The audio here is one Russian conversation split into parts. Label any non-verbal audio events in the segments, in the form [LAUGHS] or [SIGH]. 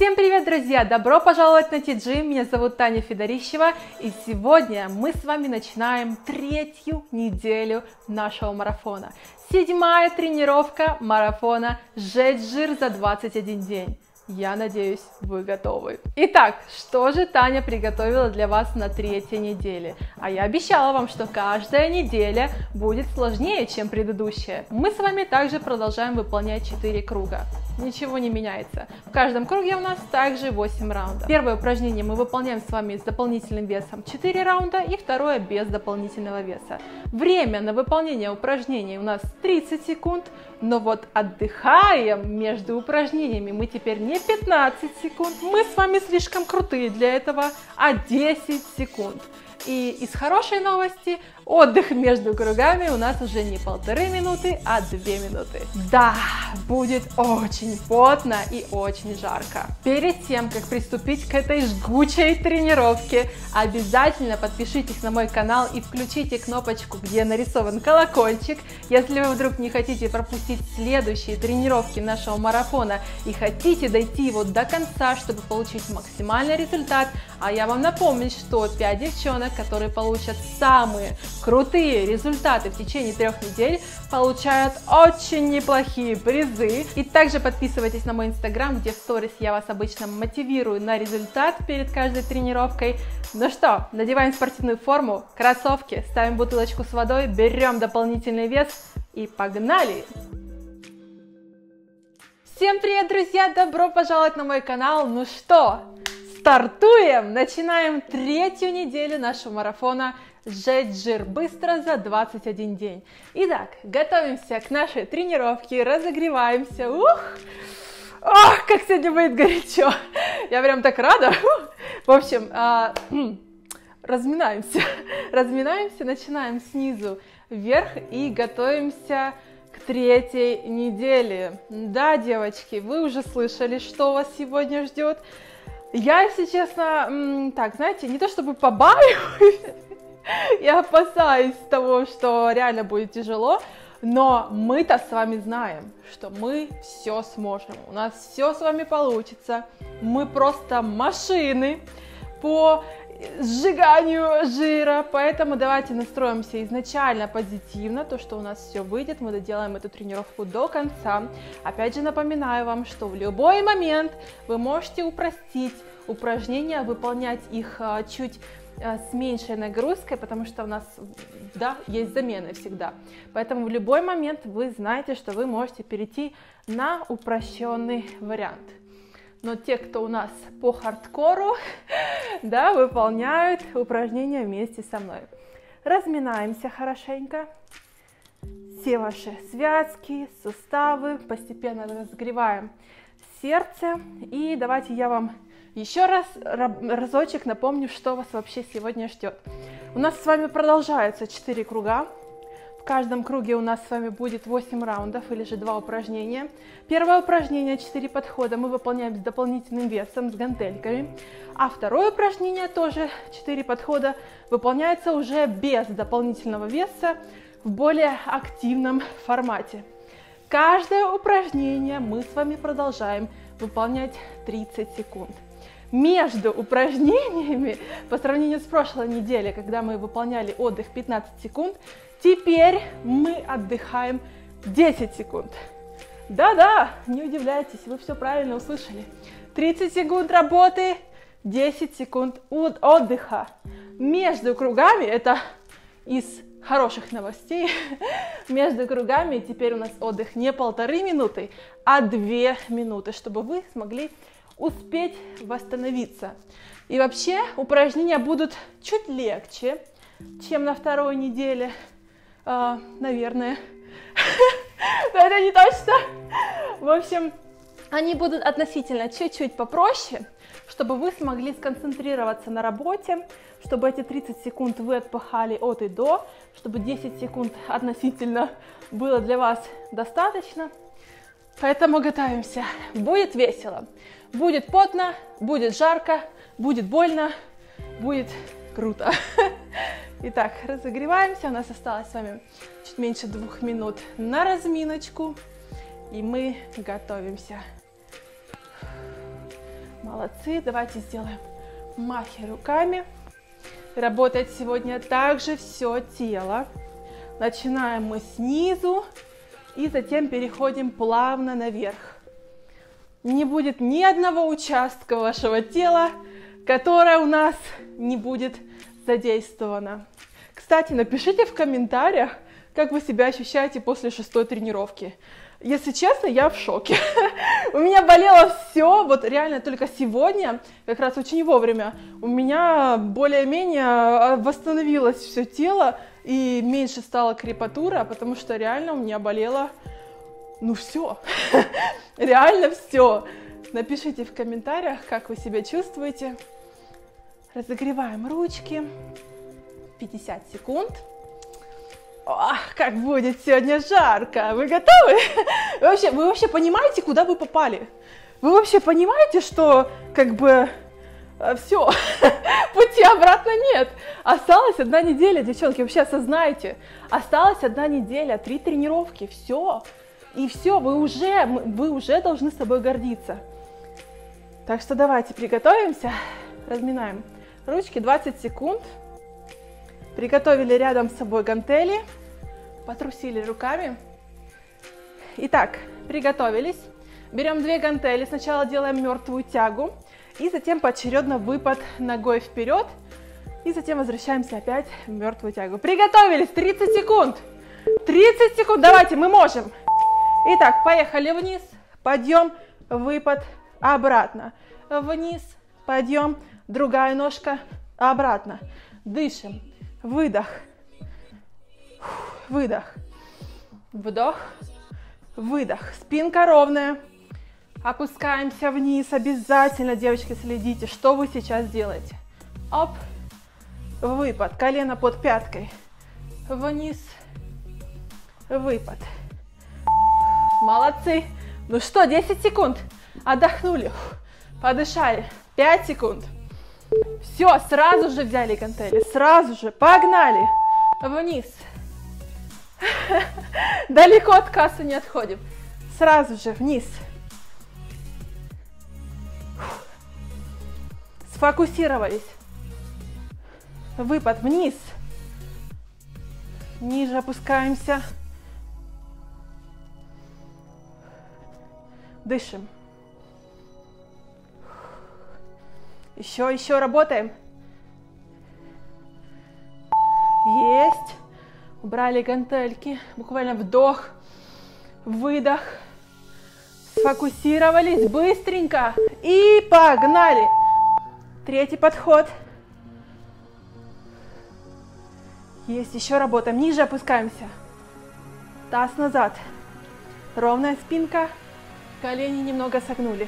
Всем привет, друзья! Добро пожаловать на TG, меня зовут Таня Федорищева, и сегодня мы с вами начинаем третью неделю нашего марафона. Седьмая тренировка марафона «Сжечь жир за 21 день». Я надеюсь, вы готовы. Итак, что же Таня приготовила для вас на третьей неделе? А я обещала вам, что каждая неделя будет сложнее, чем предыдущая. Мы с вами также продолжаем выполнять 4 круга. Ничего не меняется. В каждом круге у нас также 8 раундов. Первое упражнение мы выполняем с вами с дополнительным весом 4 раунда и второе без дополнительного веса. Время на выполнение упражнений у нас 30 секунд, но вот отдыхаем между упражнениями мы теперь не 15 секунд, мы с вами слишком крутые для этого, а 10 секунд. И из хорошей новости, отдых между кругами у нас уже не полторы минуты, а две минуты. Да, будет очень потно и очень жарко. Перед тем, как приступить к этой жгучей тренировке, обязательно подпишитесь на мой канал и включите кнопочку, где нарисован колокольчик. Если вы вдруг не хотите пропустить следующие тренировки нашего марафона и хотите дойти его до конца, чтобы получить максимальный результат, а я вам напомню, что 5 девчонок, которые получат самые крутые результаты в течение трех недель, получают очень неплохие призы. И также подписывайтесь на мой инстаграм, где в сторис я вас обычно мотивирую на результат перед каждой тренировкой. Ну что, надеваем спортивную форму, кроссовки, ставим бутылочку с водой, берем дополнительный вес и погнали! Всем привет, друзья! Добро пожаловать на мой канал! Ну что, Стартуем! Начинаем третью неделю нашего марафона «Сжечь жир быстро за 21 день». Итак, готовимся к нашей тренировке, разогреваемся. Ух! Ох, как сегодня будет горячо! Я прям так рада! В общем, а, разминаемся. [LAUGHS] Разминаемся, начинаем снизу вверх и готовимся к третьей неделе. Да, девочки, вы уже слышали, что вас сегодня ждет. Я, если честно, так, знаете, не то чтобы побаиваюсь, [LAUGHS] [LAUGHS] я опасаюсь того, что реально будет тяжело, но мы-то с вами знаем, что мы все сможем, у нас все с вами получится, мы просто машины по сжиганию жира, поэтому давайте настроимся изначально позитивно, то, что у нас все выйдет, мы доделаем эту тренировку до конца. Опять же напоминаю вам, что в любой момент вы можете упростить упражнения, выполнять их а, чуть с меньшей нагрузкой, потому что у нас да, есть замены всегда. Поэтому в любой момент вы знаете, что вы можете перейти на упрощенный вариант но те, кто у нас по хардкору, [LAUGHS] да, выполняют упражнения вместе со мной. Разминаемся хорошенько. Все ваши связки, суставы, постепенно разогреваем сердце. И давайте я вам еще раз, разочек напомню, что вас вообще сегодня ждет. У нас с вами продолжаются 4 круга. В каждом круге у нас с вами будет 8 раундов или же 2 упражнения. Первое упражнение 4 подхода мы выполняем с дополнительным весом, с гантельками. А второе упражнение тоже 4 подхода выполняется уже без дополнительного веса в более активном формате. Каждое упражнение мы с вами продолжаем выполнять 30 секунд между упражнениями по сравнению с прошлой неделей, когда мы выполняли отдых 15 секунд, теперь мы отдыхаем 10 секунд. Да-да, не удивляйтесь, вы все правильно услышали. 30 секунд работы, 10 секунд отдыха. Между кругами, это из хороших новостей, [LAUGHS] между кругами теперь у нас отдых не полторы минуты, а две минуты, чтобы вы смогли успеть восстановиться. И вообще упражнения будут чуть легче, чем на второй неделе, э, наверное. [LAUGHS] Но это не точно. В общем, они будут относительно чуть-чуть попроще, чтобы вы смогли сконцентрироваться на работе, чтобы эти 30 секунд вы отпахали от и до, чтобы 10 секунд относительно было для вас достаточно. Поэтому готовимся. Будет весело. Будет потно, будет жарко, будет больно, будет круто. [LAUGHS] Итак, разогреваемся. У нас осталось с вами чуть меньше двух минут на разминочку. И мы готовимся. Молодцы. Давайте сделаем махи руками. Работает сегодня также все тело. Начинаем мы снизу и затем переходим плавно наверх. Не будет ни одного участка вашего тела, которое у нас не будет задействовано. Кстати, напишите в комментариях, как вы себя ощущаете после шестой тренировки. Если честно, я в шоке. [LAUGHS] У меня болело все, вот реально только сегодня, как раз очень вовремя, у меня более-менее а, восстановилось все тело и меньше стала крепатура, потому что реально у меня болело, ну все, [LAUGHS] реально все. Напишите в комментариях, как вы себя чувствуете. Разогреваем ручки. 50 секунд. Ох, как будет сегодня жарко! Вы готовы? Вы вообще, вы вообще понимаете, куда вы попали? Вы вообще понимаете, что как бы э, все, [LAUGHS] пути обратно нет. Осталась одна неделя, девчонки, вообще осознайте. Осталась одна неделя, три тренировки, все. И все, вы уже, вы уже должны собой гордиться. Так что давайте приготовимся, разминаем ручки 20 секунд. Приготовили рядом с собой гантели потрусили руками. Итак, приготовились. Берем две гантели, сначала делаем мертвую тягу, и затем поочередно выпад ногой вперед, и затем возвращаемся опять в мертвую тягу. Приготовились, 30 секунд. 30 секунд, давайте, мы можем. Итак, поехали вниз, подъем, выпад, обратно. Вниз, подъем, другая ножка, обратно. Дышим, выдох, выдох, вдох, выдох. Спинка ровная. Опускаемся вниз. Обязательно, девочки, следите, что вы сейчас делаете. Оп, выпад, колено под пяткой. Вниз, выпад. Молодцы. Ну что, 10 секунд. Отдохнули, подышали. 5 секунд. Все, сразу же взяли гантели, сразу же, погнали. Вниз, [LAUGHS] Далеко от кассы не отходим. Сразу же вниз. Сфокусировались. Выпад вниз. Ниже опускаемся. Дышим. Еще, еще работаем. Есть. Убрали гантельки. Буквально вдох, выдох. Сфокусировались быстренько. И погнали. Третий подход. Есть, еще работаем. Ниже опускаемся. Таз назад. Ровная спинка. Колени немного согнули.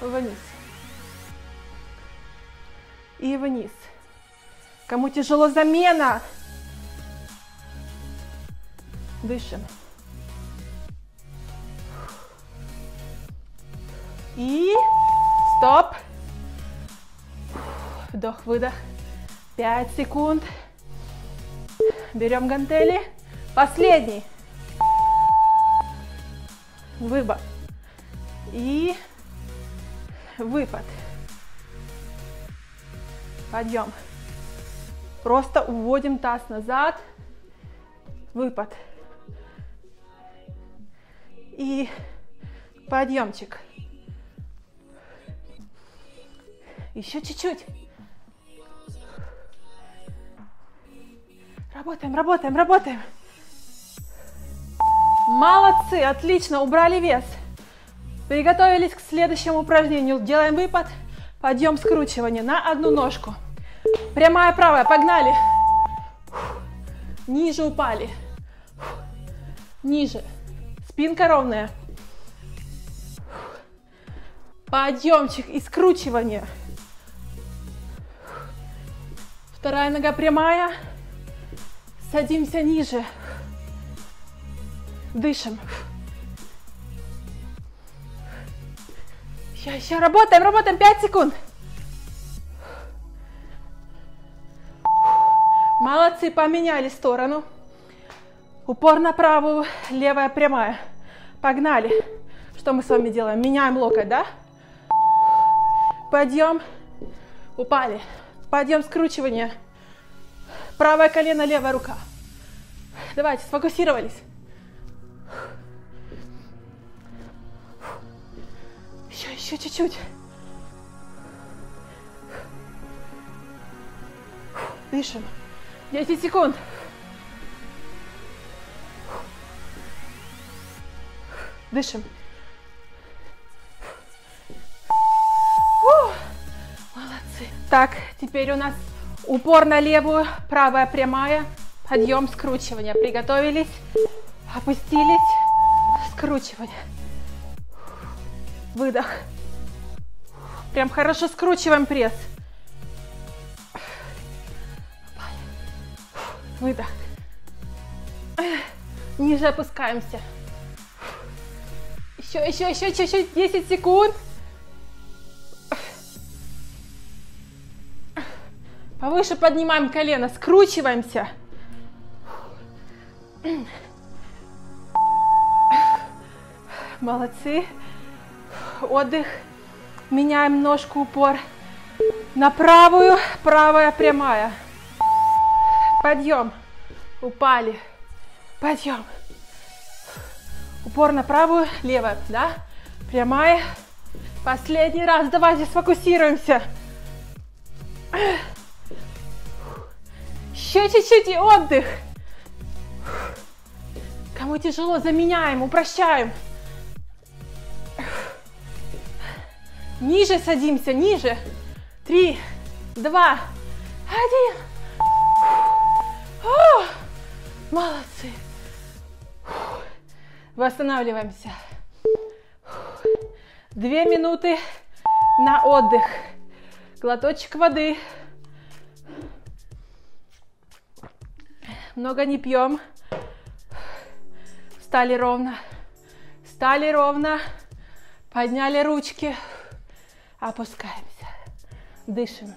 Вниз. И вниз. Кому тяжело замена, Дышим. И стоп. Вдох, выдох. 5 секунд. Берем гантели. Последний. Выбор. И выпад. Подъем. Просто уводим таз назад. Выпад и подъемчик. Еще чуть-чуть. Работаем, работаем, работаем. Молодцы, отлично, убрали вес. Приготовились к следующему упражнению. Делаем выпад, подъем, скручивание на одну ножку. Прямая правая, погнали. Ниже упали. Ниже. Спинка ровная. Подъемчик и скручивание. Вторая нога прямая. Садимся ниже. Дышим. Еще, еще. Работаем, работаем. 5 секунд. Молодцы, поменяли сторону. Упор на правую, левая прямая. Погнали. Что мы с вами делаем? Меняем локоть, да? Подъем. Упали. Подъем, скручивание. Правое колено, левая рука. Давайте, сфокусировались. Еще, чуть-чуть. Дышим. 10 секунд. Дышим. Молодцы. Так, теперь у нас упор на левую, правая прямая, подъем, скручивание. Приготовились, опустились, скручивание. Выдох. Прям хорошо скручиваем пресс. Выдох. Ниже опускаемся. Еще, еще, еще, еще, еще 10 секунд. Повыше поднимаем колено, скручиваемся. Молодцы. Отдых. Меняем ножку, упор на правую, правая прямая. Подъем. Упали. Подъем. Упор на правую, левая, да? Прямая. Последний раз. Давайте сфокусируемся. Еще чуть-чуть и отдых. Кому тяжело, заменяем, упрощаем. Ниже садимся, ниже. Три, два, один. Молодцы. Восстанавливаемся. Две минуты на отдых. Глоточек воды. Много не пьем. Встали ровно. Встали ровно. Подняли ручки. Опускаемся. Дышим.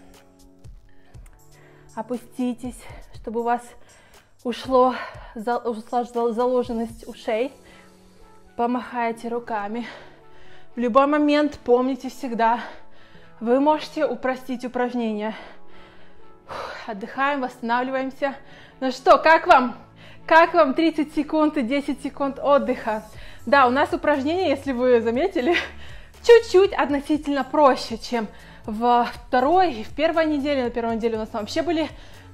Опуститесь, чтобы у вас ушло, ушла заложенность ушей. Помахайте руками. В любой момент помните всегда, вы можете упростить упражнение. Отдыхаем, восстанавливаемся. Ну что, как вам? Как вам 30 секунд и 10 секунд отдыха? Да, у нас упражнение, если вы заметили, чуть-чуть относительно проще, чем во второй и в первой неделе. На первой неделе у нас вообще были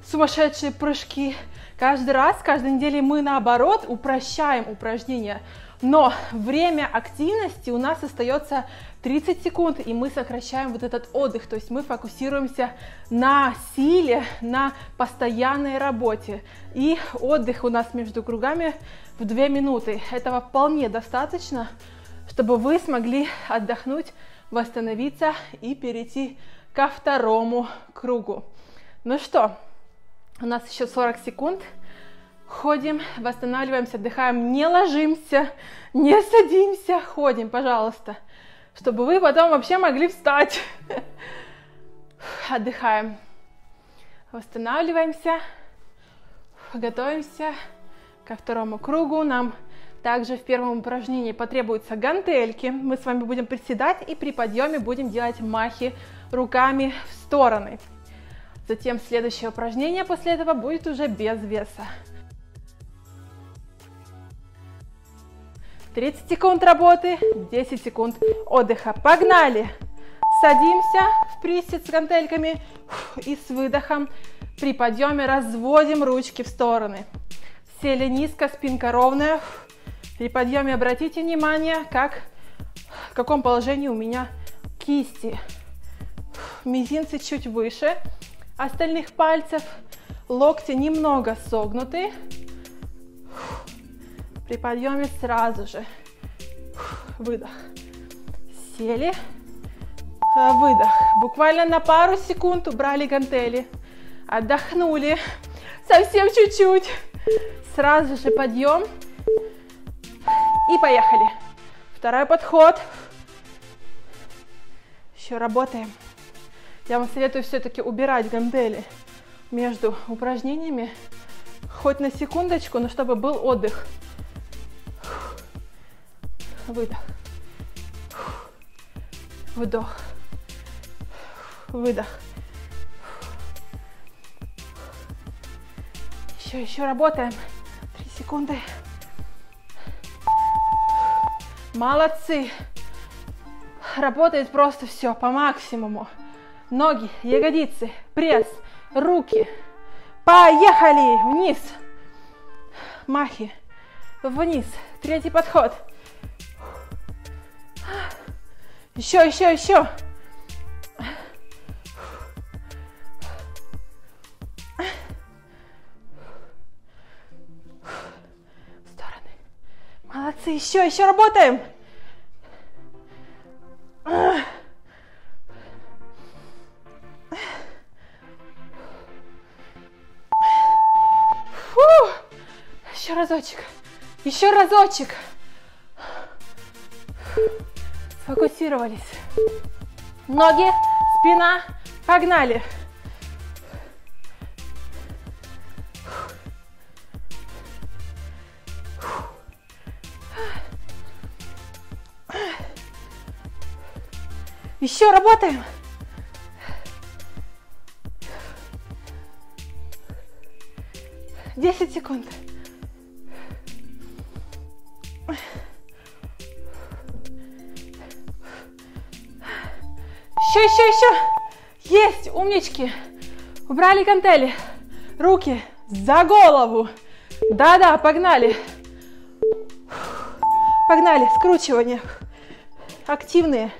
сумасшедшие прыжки. Каждый раз, каждой неделе мы наоборот упрощаем упражнения. Но время активности у нас остается 30 секунд, и мы сокращаем вот этот отдых, то есть мы фокусируемся на силе, на постоянной работе. И отдых у нас между кругами в 2 минуты. Этого вполне достаточно, чтобы вы смогли отдохнуть, восстановиться и перейти ко второму кругу. Ну что, у нас еще 40 секунд. Ходим, восстанавливаемся, отдыхаем, не ложимся, не садимся, ходим, пожалуйста, чтобы вы потом вообще могли встать. Отдыхаем, восстанавливаемся, готовимся ко второму кругу. Нам также в первом упражнении потребуются гантельки. Мы с вами будем приседать и при подъеме будем делать махи руками в стороны. Затем следующее упражнение после этого будет уже без веса. 30 секунд работы, 10 секунд отдыха. Погнали! Садимся в присед с гантельками и с выдохом при подъеме разводим ручки в стороны. Сели низко, спинка ровная. При подъеме обратите внимание, как, в каком положении у меня кисти. Мизинцы чуть выше остальных пальцев. Локти немного согнуты. При подъеме сразу же выдох. Сели, выдох. Буквально на пару секунд убрали гантели. Отдохнули. Совсем чуть-чуть. Сразу же подъем. И поехали. Второй подход. Еще работаем. Я вам советую все-таки убирать гантели между упражнениями. Хоть на секундочку, но чтобы был отдых. Выдох. Вдох. Выдох. Еще, еще работаем. Три секунды. Молодцы. Работает просто все по максимуму. Ноги, ягодицы, пресс, руки. Поехали! Вниз. Махи. Вниз. Третий подход. Еще, еще, еще. Молодцы. Еще, еще работаем. Фу. Еще разочек. Еще разочек. Сфокусировались. Ноги, спина. Погнали. Еще работаем. Десять секунд. Еще, еще, еще. Есть, умнички. Убрали гантели. Руки за голову. Да-да, погнали. Погнали, скручивание. Активные.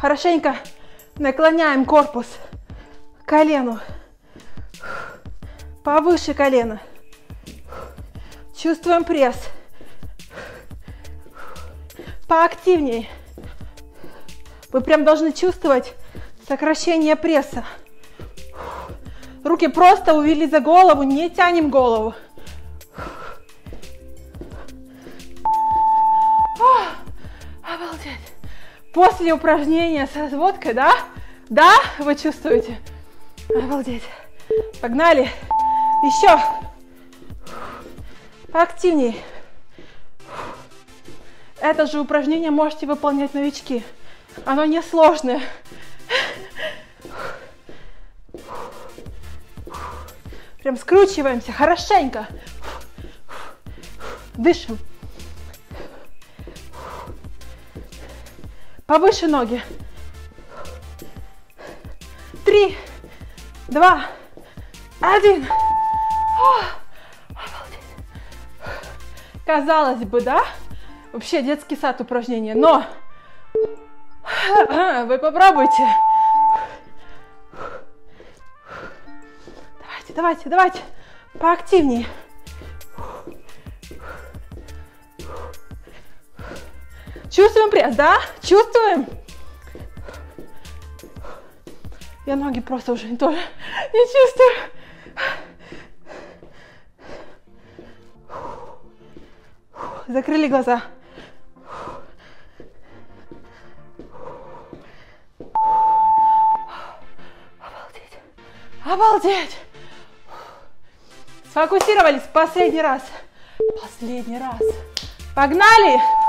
Хорошенько наклоняем корпус к колену. Повыше колена. Чувствуем пресс. Поактивнее. Вы прям должны чувствовать сокращение пресса. Руки просто увели за голову, не тянем голову. После упражнения с разводкой, да? Да, вы чувствуете? Обалдеть. Погнали. Еще. Активнее. Это же упражнение можете выполнять новички. Оно несложное. Прям скручиваемся хорошенько. Дышим. Повыше ноги. Три, два, один. О, Казалось бы, да? Вообще детский сад упражнения, но [LAUGHS] вы попробуйте. Давайте, давайте, давайте. Поактивнее. Чувствуем пресс, да? Чувствуем? Я ноги просто уже тоже [LAUGHS] не чувствую. Закрыли глаза. Обалдеть! Сфокусировались. Последний раз. Последний раз. Погнали!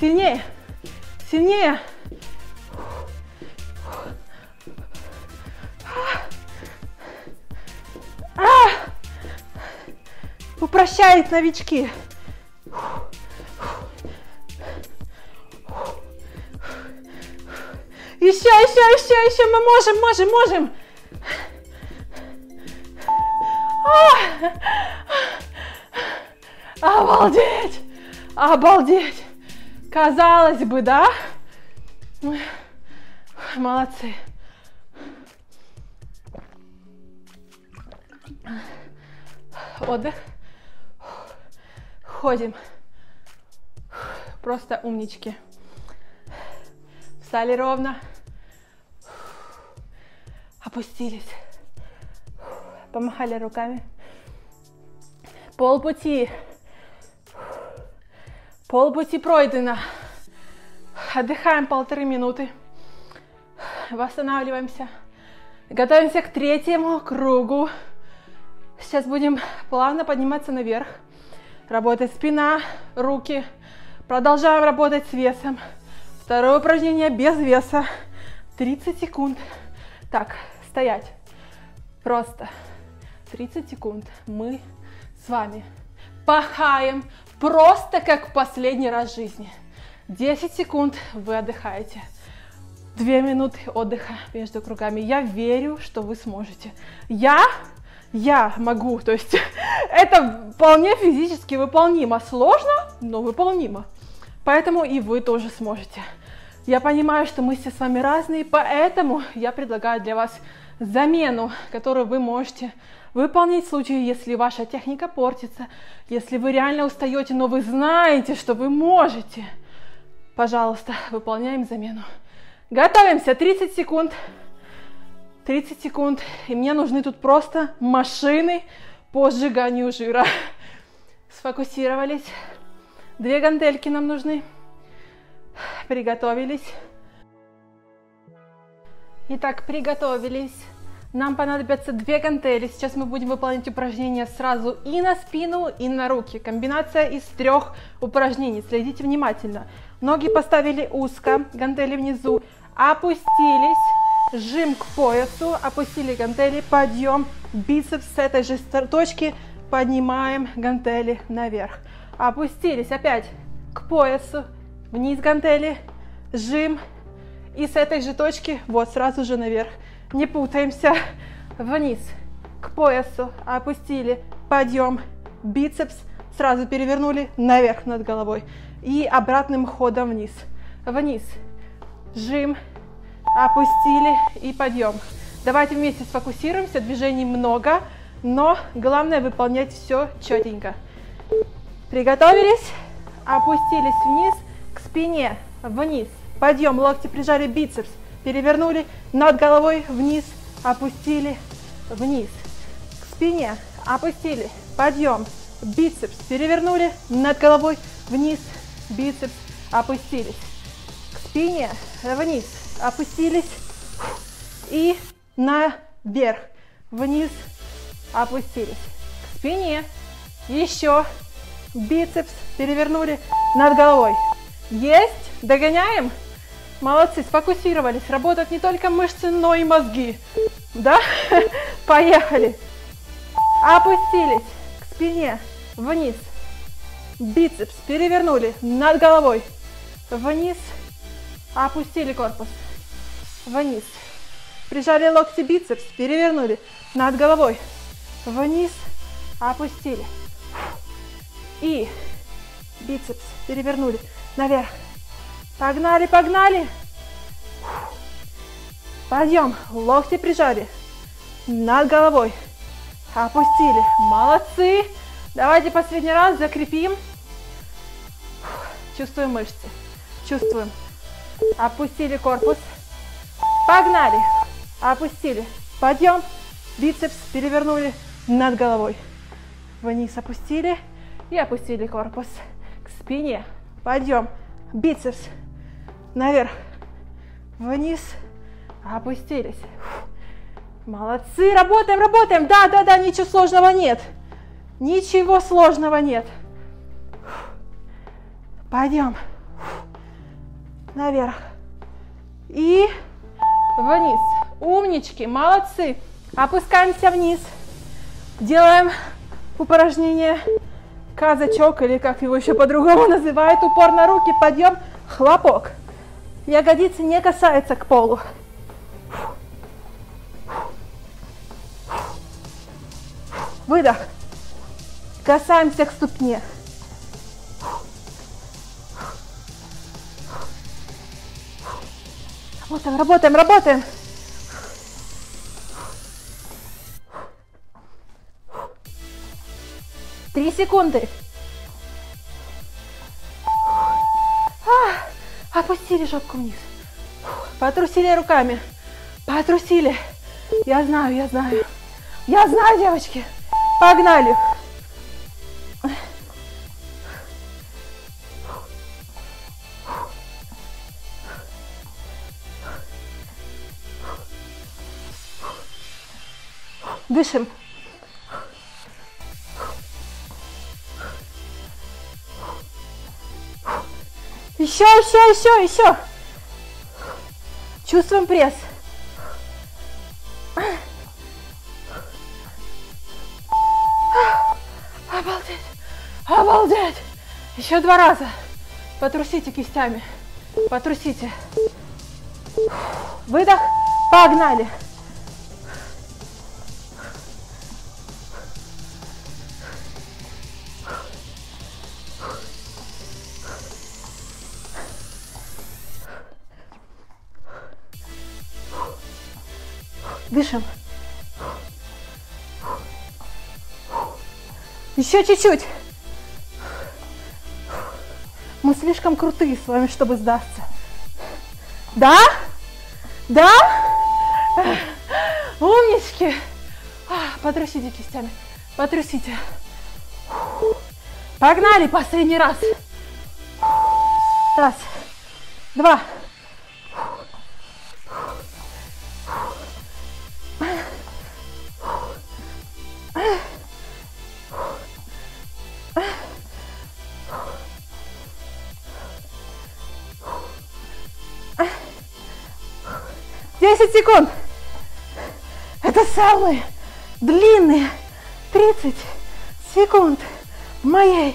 Сильнее. Сильнее. А! Упрощает новички. Еще, еще, еще, еще. Мы можем, можем, можем. А! Обалдеть! Обалдеть! Казалось бы, да? Молодцы. Отдых. Ходим. Просто умнички. Встали ровно. Опустились. Помахали руками. Полпути. Полпути пройдено. Отдыхаем полторы минуты. Восстанавливаемся. Готовимся к третьему кругу. Сейчас будем плавно подниматься наверх. Работает спина, руки. Продолжаем работать с весом. Второе упражнение без веса. 30 секунд. Так, стоять. Просто 30 секунд. Мы с вами пахаем просто как в последний раз в жизни. 10 секунд вы отдыхаете. 2 минуты отдыха между кругами. Я верю, что вы сможете. Я, я могу. То есть [LAUGHS] это вполне физически выполнимо. Сложно, но выполнимо. Поэтому и вы тоже сможете. Я понимаю, что мы все с вами разные, поэтому я предлагаю для вас замену, которую вы можете выполнить в случае, если ваша техника портится, если вы реально устаете, но вы знаете, что вы можете. Пожалуйста, выполняем замену. Готовимся, 30 секунд. 30 секунд. И мне нужны тут просто машины по сжиганию жира. Сфокусировались. Две гантельки нам нужны. Приготовились. Итак, приготовились. Нам понадобятся две гантели. Сейчас мы будем выполнять упражнения сразу и на спину, и на руки. Комбинация из трех упражнений. Следите внимательно. Ноги поставили узко, гантели внизу. Опустились, жим к поясу, опустили гантели, подъем, бицепс с этой же точки, поднимаем гантели наверх. Опустились опять к поясу, вниз гантели, жим, и с этой же точки, вот, сразу же наверх не путаемся, вниз, к поясу, опустили, подъем, бицепс, сразу перевернули. Наверх над головой. И обратным ходом вниз, вниз, жим, опустили. И подъем. Давайте вместе сфокусируемся, движений много, но главное выполнять все четенько. Приготовились, опустились вниз, к спине, вниз, подъем, локти прижали. Бицепс, перевернули над головой вниз, опустили вниз. К спине опустили, подъем, бицепс, перевернули над головой вниз, бицепс, опустились. К спине вниз, опустились и наверх, вниз, опустились. К спине еще бицепс, перевернули над головой. Есть, догоняем. Молодцы, сфокусировались. Работают не только мышцы, но и мозги. Да? [LAUGHS] Поехали. Опустились к спине, вниз. Бицепс перевернули над головой. Вниз. Опустили корпус. Вниз. Прижали локти бицепс, перевернули над головой. Вниз. Опустили. И бицепс перевернули наверх. Погнали, погнали. Подъем. Локти прижали. Над головой. Опустили. Молодцы. Давайте последний раз закрепим. Чувствуем мышцы. Чувствуем. Опустили корпус. Погнали. Опустили. Подъем. Бицепс перевернули над головой. Вниз опустили и опустили корпус к спине. Подъем. Бицепс наверх, вниз, опустились. Молодцы, работаем, работаем. Да, да, да, ничего сложного нет. Ничего сложного нет. Пойдем. Наверх. И вниз. Умнички, молодцы. Опускаемся вниз. Делаем упражнение казачок, или как его еще по-другому [LAUGHS] называют, упор на руки, подъем, хлопок. Ягодицы не касаются к полу. Выдох. Касаемся к ступне. Работаем, работаем, работаем. Три секунды. Опустили жопку вниз. Потрусили руками. Потрусили. Я знаю, я знаю. Я знаю, девочки. Погнали. Дышим. Еще, еще, еще, еще. Чувствуем пресс. Обалдеть. Обалдеть. Еще два раза. Потрусите кистями. Потрусите. Выдох. Погнали. Дышим. Еще чуть-чуть. Мы слишком крутые с вами, чтобы сдаться. Да? Да? Умнички. Потрусите кистями. Потрусите. Погнали, последний раз. Раз, два, Десять секунд. Это самые длинные 30 секунд в моей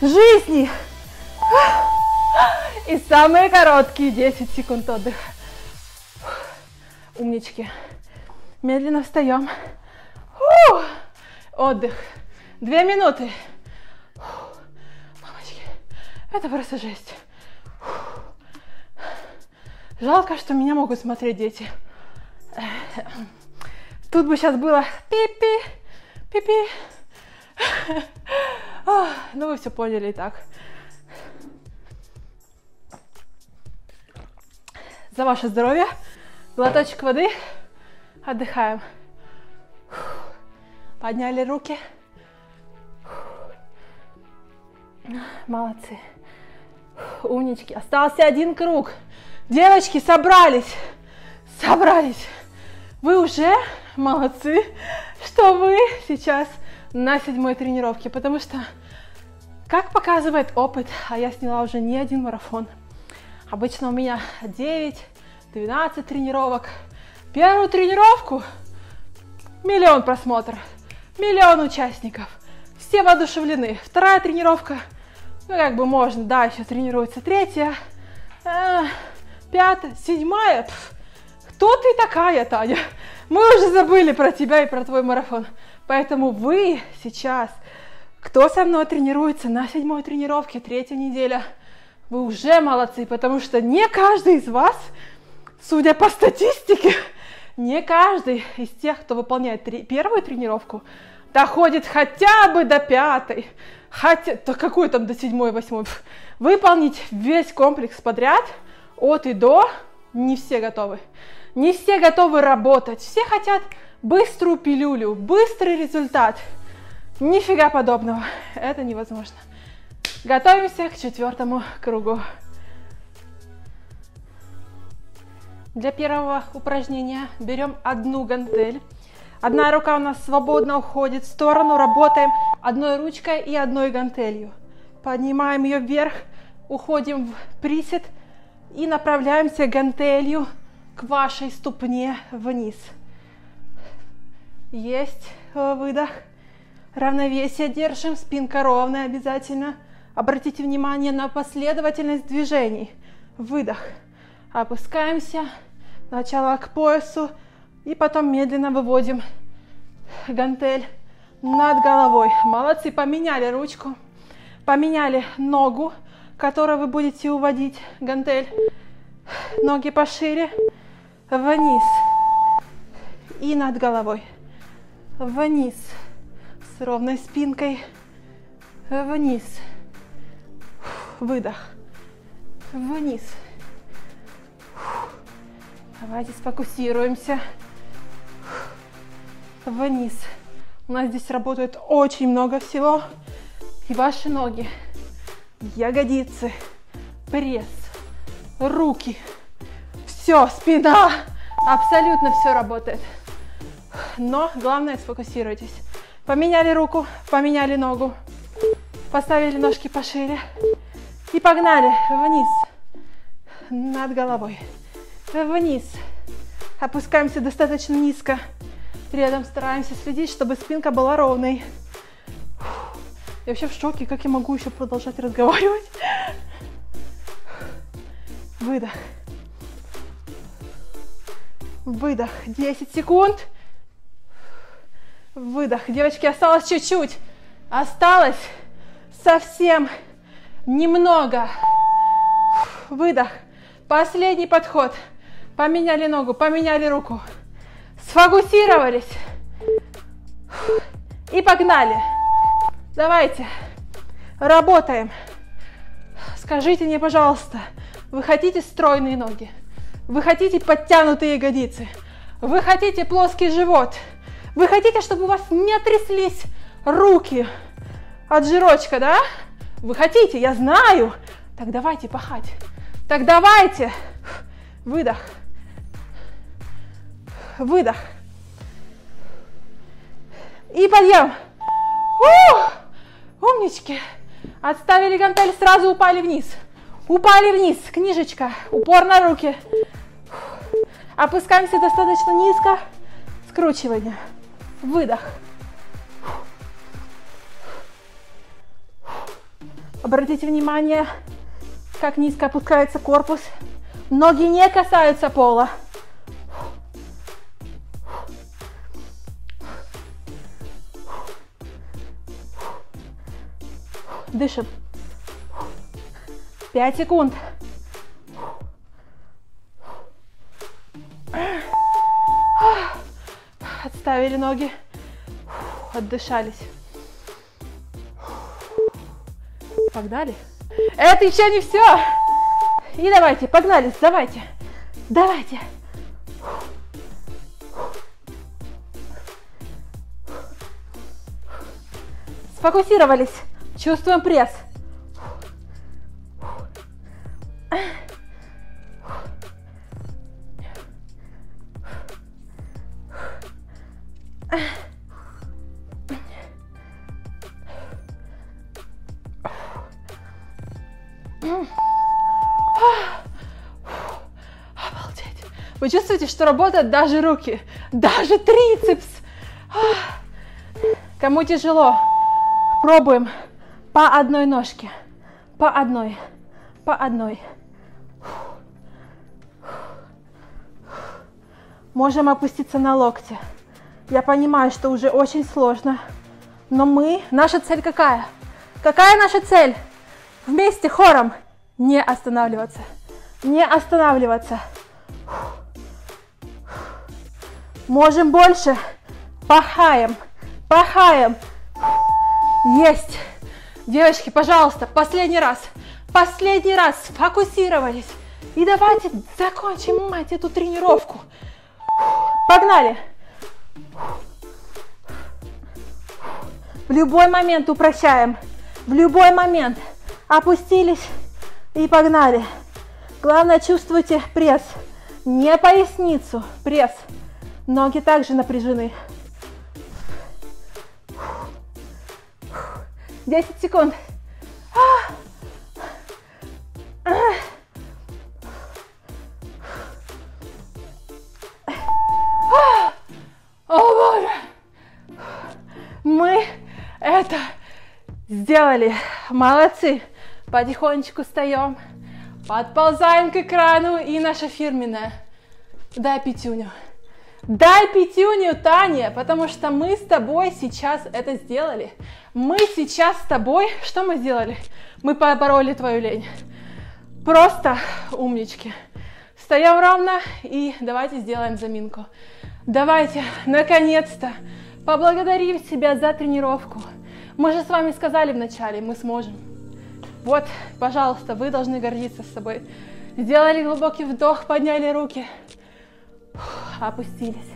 жизни. И самые короткие 10 секунд отдыха. Умнички. Медленно встаем. Фу. Отдых. Две минуты. Мамочки, это просто жесть. Жалко, что меня могут смотреть дети. Тут бы сейчас было пипи, пипи. Ну, вы все поняли и так. За ваше здоровье. Глоточек воды. Отдыхаем. Подняли руки. Молодцы. Умнички. Остался один круг. Девочки, собрались. Собрались. Вы уже молодцы, что вы сейчас на седьмой тренировке, потому что, как показывает опыт, а я сняла уже не один марафон, обычно у меня 9-12 тренировок. Первую тренировку миллион просмотров, миллион участников, все воодушевлены. Вторая тренировка, ну как бы можно, да, еще тренируется третья, э, пятая, седьмая. Пф, кто ты такая, Таня? Мы уже забыли про тебя и про твой марафон. Поэтому вы сейчас, кто со мной тренируется на седьмой тренировке, третья неделя, вы уже молодцы, потому что не каждый из вас, судя по статистике, не каждый из тех, кто выполняет три, первую тренировку, доходит хотя бы до пятой, хотя, то какой там до седьмой, восьмой, выполнить весь комплекс подряд, от и до, не все готовы. Не все готовы работать, все хотят быструю пилюлю, быстрый результат. Нифига подобного, это невозможно. Готовимся к четвертому кругу. Для первого упражнения берем одну гантель. Одна рука у нас свободно уходит в сторону, работаем одной ручкой и одной гантелью. Поднимаем ее вверх, уходим в присед и направляемся гантелью к вашей ступне вниз. Есть э, выдох. Равновесие держим, спинка ровная обязательно. Обратите внимание на последовательность движений. Выдох. Опускаемся. Начало к поясу. И потом медленно выводим гантель над головой. Молодцы, поменяли ручку. Поменяли ногу, которую вы будете уводить гантель. Ноги пошире вниз и над головой, вниз с ровной спинкой, вниз, выдох, вниз. Давайте сфокусируемся. Вниз. У нас здесь работает очень много всего. И ваши ноги, ягодицы, пресс, руки – все, спина, абсолютно все работает. Но главное сфокусируйтесь. Поменяли руку, поменяли ногу, поставили ножки пошире И погнали вниз, над головой, вниз. Опускаемся достаточно низко. При этом стараемся следить, чтобы спинка была ровной. Я вообще в шоке, как я могу еще продолжать разговаривать. Выдох. Выдох. 10 секунд. Выдох. Девочки, осталось чуть-чуть. Осталось совсем немного. Выдох. Последний подход. Поменяли ногу, поменяли руку. Сфокусировались. И погнали. Давайте. Работаем. Скажите мне, пожалуйста, вы хотите стройные ноги? Вы хотите подтянутые ягодицы? Вы хотите плоский живот? Вы хотите, чтобы у вас не тряслись руки от жирочка, да? Вы хотите, я знаю. Так давайте пахать. Так давайте. Выдох. Выдох. И подъем. Ух! Умнички. Отставили гантель, сразу упали вниз. Упали вниз, книжечка, упор на руки. Опускаемся достаточно низко. Скручивание. Выдох. Обратите внимание, как низко опускается корпус. Ноги не касаются пола. Дышим. 5 секунд. Отставили ноги. Отдышались. Погнали. Это еще не все. И давайте, погнали, давайте. Давайте. Сфокусировались. Чувствуем пресс. Обалдеть. Вы чувствуете, что работают даже руки, даже трицепс. Кому тяжело, пробуем по одной ножке, по одной, по одной. Можем опуститься на локти. Я понимаю, что уже очень сложно, но мы, наша цель какая? Какая наша цель? Вместе хором не останавливаться, не останавливаться. Можем больше. Пахаем, пахаем. Есть. Девочки, пожалуйста, последний раз. Последний раз сфокусировались. И давайте закончим, мать, эту тренировку. Погнали. В любой момент упрощаем. В любой момент. Опустились и погнали. Главное, чувствуйте пресс. Не поясницу, пресс. Ноги также напряжены. 10 секунд. О боже! Мы это сделали. Молодцы. Потихонечку встаем, подползаем к экрану и наша фирменная. Дай пятюню. Дай пятюню, Таня, потому что мы с тобой сейчас это сделали. Мы сейчас с тобой, что мы сделали? Мы побороли твою лень. Просто умнички. Встаем ровно и давайте сделаем заминку. Давайте, наконец-то, поблагодарим себя за тренировку. Мы же с вами сказали вначале, мы сможем. Вот, пожалуйста, вы должны гордиться собой. Сделали глубокий вдох, подняли руки, опустились.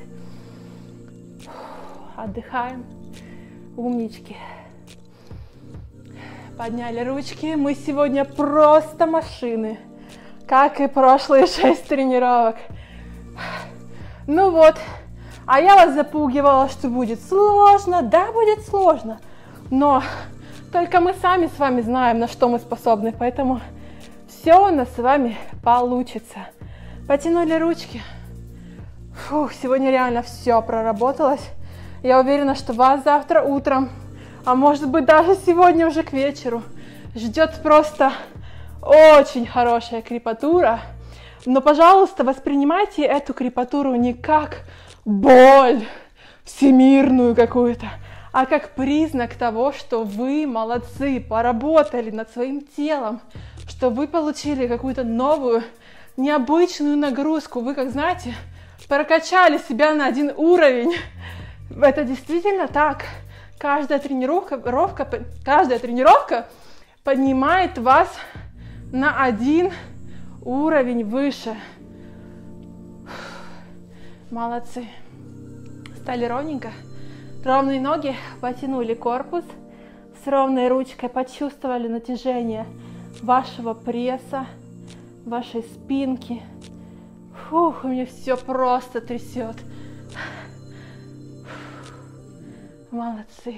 Отдыхаем. Умнички. Подняли ручки. Мы сегодня просто машины. Как и прошлые [LAUGHS] шесть тренировок. Ну вот. А я вас запугивала, что будет сложно. Да, будет сложно. Но Только мы сами с вами знаем, на что мы способны, поэтому все у нас с вами получится. Потянули ручки. Фух, сегодня реально все проработалось. Я уверена, что вас завтра утром, а может быть даже сегодня уже к вечеру, ждет просто очень хорошая крепатура. Но, пожалуйста, воспринимайте эту крепатуру не как боль всемирную какую-то, а как признак того, что вы молодцы, поработали над своим телом, что вы получили какую-то новую, необычную нагрузку. Вы, как знаете, прокачали себя на один уровень. Это действительно так. Каждая тренировка, каждая тренировка поднимает вас на один уровень выше. Молодцы. Стали ровненько. Ровные ноги, потянули корпус. С ровной ручкой почувствовали натяжение вашего пресса, вашей спинки. Фух, у меня все просто трясет. Молодцы.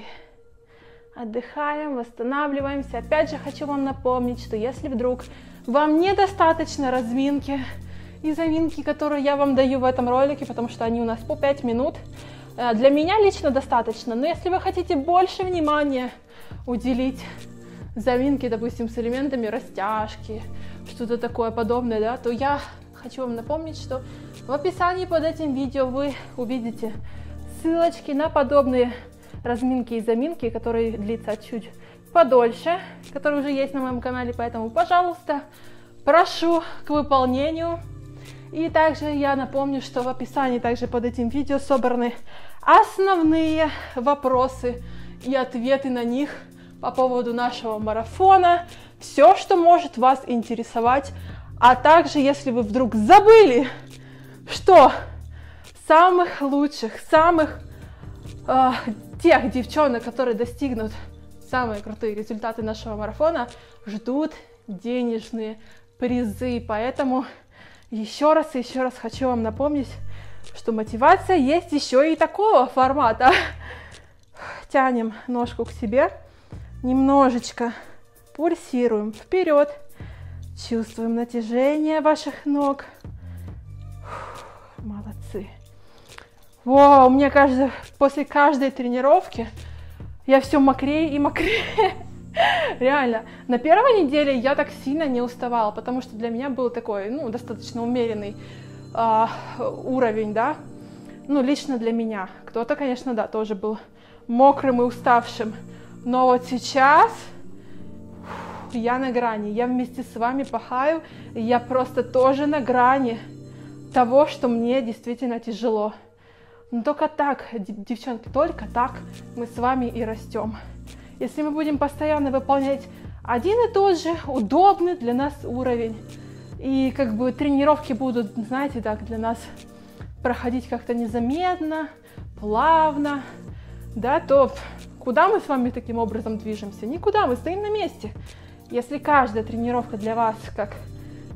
Отдыхаем, восстанавливаемся. Опять же хочу вам напомнить, что если вдруг вам недостаточно разминки и заминки, которые я вам даю в этом ролике, потому что они у нас по 5 минут, Э, для меня лично достаточно, но если вы хотите больше внимания уделить заминке, допустим, с элементами растяжки, что-то такое подобное, да, то я хочу вам напомнить, что в описании под этим видео вы увидите ссылочки на подобные разминки и заминки, которые длятся чуть подольше, которые уже есть на моем канале, поэтому, пожалуйста, прошу к выполнению. И также я напомню, что в описании также под этим видео собраны основные вопросы и ответы на них по поводу нашего марафона, все, что может вас интересовать, а также, если вы вдруг забыли, что самых лучших, самых э, тех девчонок, которые достигнут самые крутые результаты нашего марафона, ждут денежные призы. Поэтому еще раз и еще раз хочу вам напомнить, что мотивация есть еще и такого формата. Тянем ножку к себе, немножечко пульсируем вперед, чувствуем натяжение ваших ног. Молодцы. Вау, мне кажется, после каждой тренировки я все мокрее и мокрее. [LAUGHS] Реально. На первой неделе я так сильно не уставала, потому что для меня был такой, ну, достаточно умеренный э, уровень, да. Ну, лично для меня. Кто-то, конечно, да, тоже был мокрым и уставшим. Но вот сейчас я на грани. Я вместе с вами пахаю. И я просто тоже на грани того, что мне действительно тяжело. Но только так, девчонки, только так мы с вами и растем. Если мы будем постоянно выполнять один и тот же удобный для нас уровень, и как бы тренировки будут, знаете, так для нас проходить как-то незаметно, плавно, да, то куда мы с вами таким образом движемся? Никуда, мы стоим на месте. Если каждая тренировка для вас как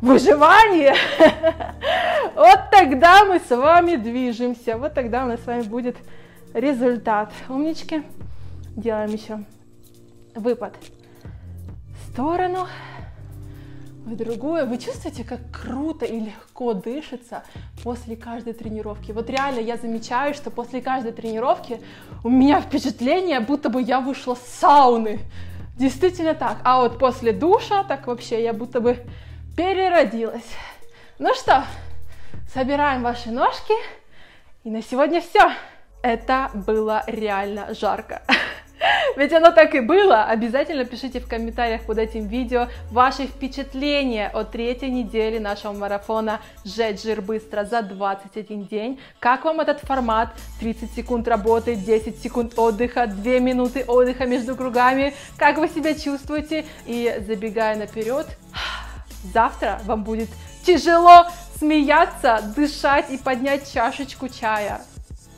выживание, [LAUGHS] вот тогда мы с вами движемся, вот тогда у нас с вами будет результат. Умнички. Делаем еще выпад в сторону, в другую. Вы чувствуете, как круто и легко дышится после каждой тренировки? Вот реально я замечаю, что после каждой тренировки у меня впечатление, будто бы я вышла с сауны. Действительно так. А вот после душа, так вообще я будто бы переродилась. Ну что, собираем ваши ножки. И на сегодня все. Это было реально жарко. [LAUGHS] [LAUGHS] Ведь оно так и было. Обязательно пишите в комментариях под этим видео ваши впечатления о третьей неделе нашего марафона «Сжечь жир быстро» за 21 день. Как вам этот формат? 30 секунд работы, 10 секунд отдыха, 2 минуты отдыха между кругами. Как вы себя чувствуете? И забегая наперед, [SIGHS] завтра вам будет тяжело смеяться, дышать и поднять чашечку чая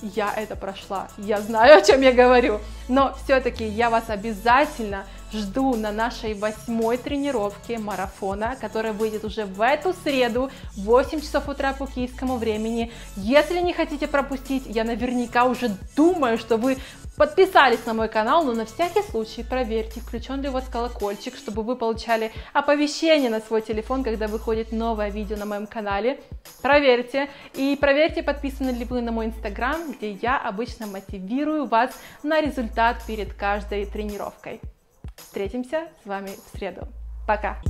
я это прошла, я знаю, о чем я говорю. Но все-таки я вас обязательно жду на нашей восьмой тренировке марафона, которая выйдет уже в эту среду в 8 часов утра по киевскому времени. Если не хотите пропустить, я наверняка уже думаю, что вы подписались на мой канал, но на всякий случай проверьте, включен ли у вас колокольчик, чтобы вы получали оповещение на свой телефон, когда выходит новое видео на моем канале. Проверьте. И проверьте, подписаны ли вы на мой инстаграм, где я обычно мотивирую вас на результат перед каждой тренировкой. Встретимся с вами в среду. Пока!